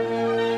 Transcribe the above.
Música